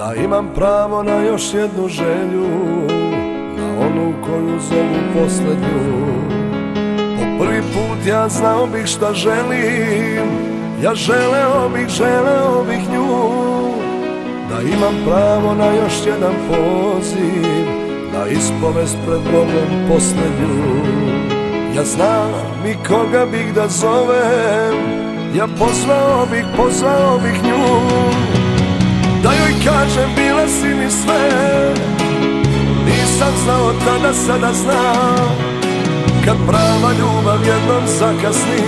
Da imam pravo na još jednu želju Na onu koju zovu posljednju. Po prvi put ja znao bih šta želim Ja želeo bih, želeo bih nju. Da imam pravo na još jedan poziv Na ispovest pred Bogom posljednju. Ja znam i koga bih da zovem ja pozvao bih, pozvao bih nju kažem bila si mi sve. Nisam znao tada, sada znam. Kad prava ljubav jednom zakasni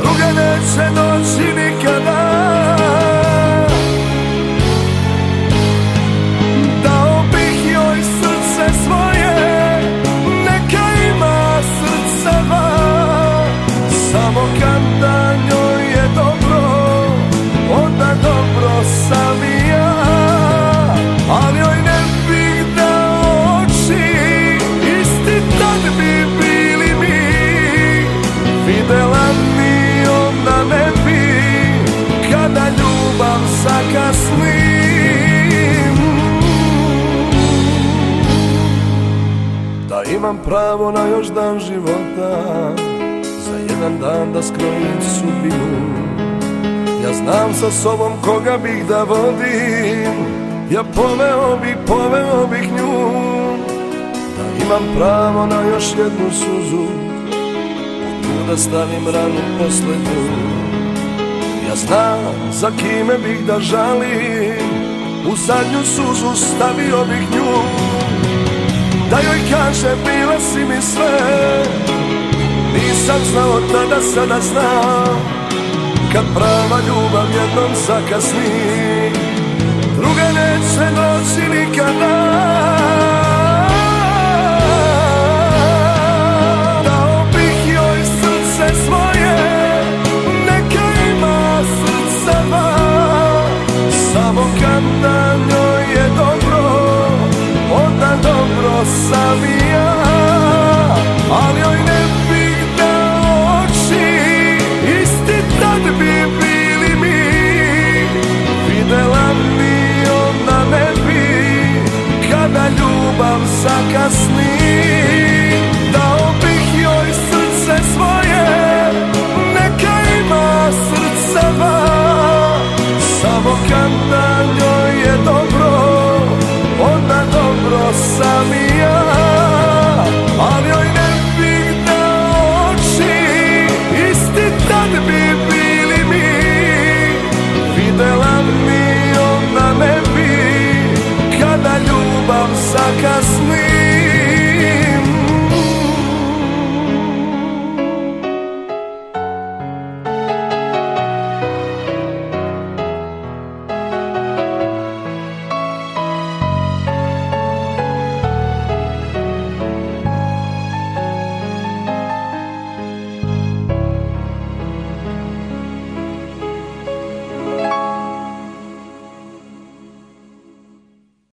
Druga neće Da imam pravo na još dan života Za jedan dan da skrojim sudbinu. Ja znam sa sobom koga bih da vodim Ja poveo bih, poveo bih nju. Da imam pravo na još jednu suzu da stavim ranu posljednju ja znam za kime bih da žalim. U zadnju suzu stavio bih nju. Da joj kaže bila si mi sve. Nisam znao tada, sada znam. Kad prava ljubav jednom zakasni ljubav Samo kad